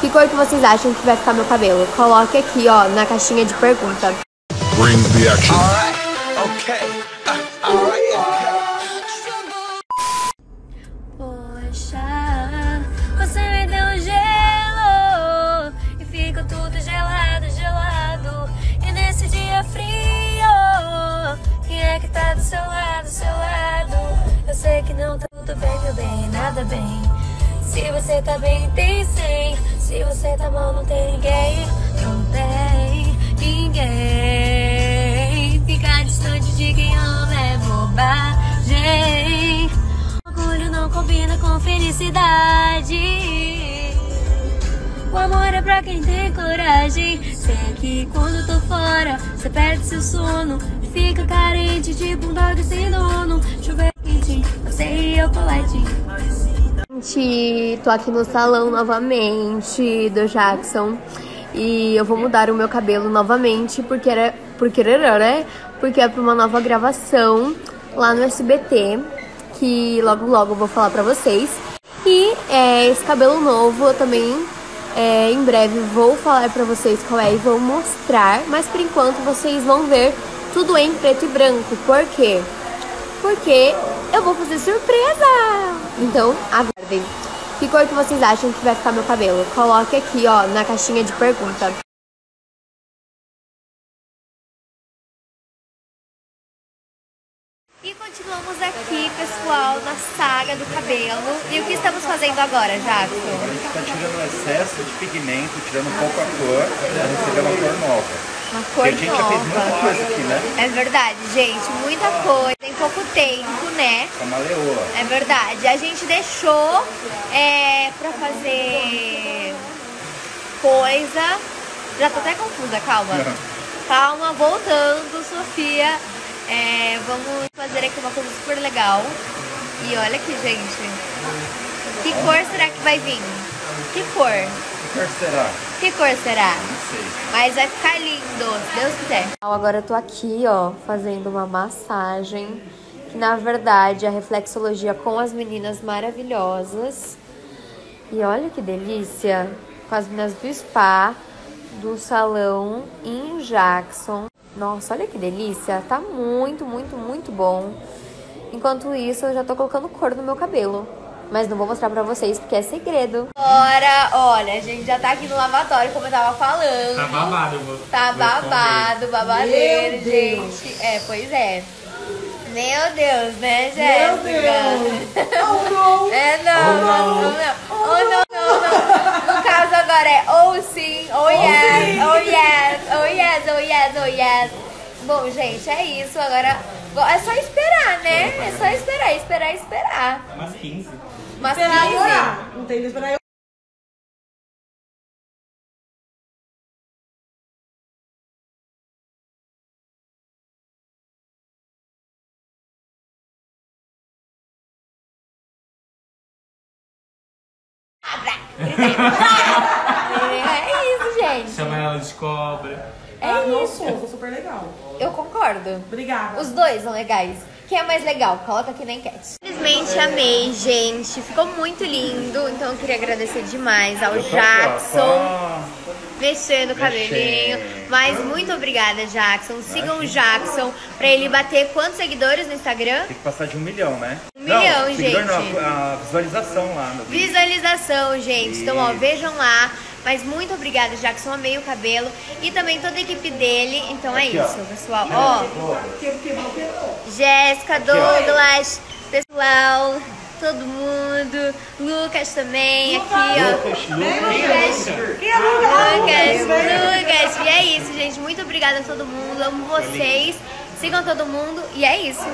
Que cor que vocês acham que vai ficar meu cabelo? Coloque aqui, ó, na caixinha de pergunta. Bring the action. Okay. Uh. Poxa, você me deu gelo e fica tudo gelado, gelado. E nesse dia frio, quem é que tá do seu lado, do seu lado? Eu sei que não tá tudo bem, meu bem, nada bem. Se você tá bem, tem cem. Se você tá mal, não tem ninguém. Não tem ninguém. Ficar distante de quem ama é bobagem. Orgulho não combina com felicidade. O amor é pra quem tem coragem. Sei que quando tô fora, você perde seu sono. Fica carente, tipo um sem dono. Chover quente, você e eu colete. Gente, tô aqui no salão novamente do Jackson. E eu vou mudar o meu cabelo novamente, porque era. Porque era, né? Porque é pra uma nova gravação lá no SBT. Que logo logo eu vou falar pra vocês. E é, esse cabelo novo eu também é, em breve vou falar pra vocês qual é e vou mostrar. Mas por enquanto vocês vão ver tudo em preto e branco. Por quê? Porque eu vou fazer surpresa! Então, aguardem. Que cor que vocês acham que vai ficar meu cabelo? Coloque aqui, ó, na caixinha de pergunta. Continuamos aqui, pessoal, na saga do cabelo. E o que estamos fazendo agora, Jackson? A gente está tirando o excesso de pigmento, tirando um pouco a cor, para receber uma cor nova. Uma cor Porque a gente já fez muita nova. coisa aqui, né? É verdade, gente, muita coisa, em pouco tempo, né? Camaleoa. É verdade. A gente deixou é, pra fazer coisa. Já tô até confusa, calma. Calma, voltando, Sofia. É, vamos fazer aqui uma coisa super legal. E olha aqui, gente. Que cor será que vai vir? Que cor? Que cor será? Que cor será? Não sei. Mas vai ficar lindo, se Deus quiser. Agora eu tô aqui, ó, fazendo uma massagem. Que na verdade é a reflexologia com as meninas maravilhosas. E olha que delícia! Com as meninas do spa, do salão em Jackson. Nossa, olha que delícia! Tá muito, muito, muito bom. Enquanto isso, eu já tô colocando cor no meu cabelo. Mas não vou mostrar pra vocês porque é segredo. Bora! Olha, a gente já tá aqui no lavatório, como eu tava falando. Tá babado, eu vou. Tá vou babado, babadeiro, gente. É, pois é. Meu Deus, né, Jéssica? Oh, não. É, não, não, não, não. Oh, não, não, não. No caso agora é ou sim, ou yes, ou yes, ou yes, ou yes. Bom, gente, é isso. Agora é só esperar, né? É só esperar, esperar, esperar. Umas 15. Umas Esperar 15. adorar. Não tem que esperar eu. É isso, gente. Chama ela de cobra. É Ah, não isso. sou, sou super legal. Eu concordo. Obrigada. Os dois são legais. Quem é mais legal? Coloca aqui na enquete. Simplesmente amei, gente. Ficou muito lindo. Então eu queria agradecer demais ao Jackson. Mexendo o cabelinho. Mas muito obrigada, Jackson. Sigam o Jackson pra ele bater quantos seguidores no Instagram? Tem que passar de um milhão, né? Um milhão, não, seguidor gente. Não, a visualização lá no vídeo. Visualização, gente. Então, ó, vejam lá. Mas muito obrigada, Jackson. Amei o cabelo. E também toda a equipe dele. Então é Aqui, ó. isso, pessoal. Ó. Jéssica. Douglas, pessoal, todo mundo, Lucas também, aqui, ó. Lucas, Lucas, Lucas, Lucas. E é isso, gente. Muito obrigada a todo mundo. Amo vocês. Sigam todo mundo. E é isso.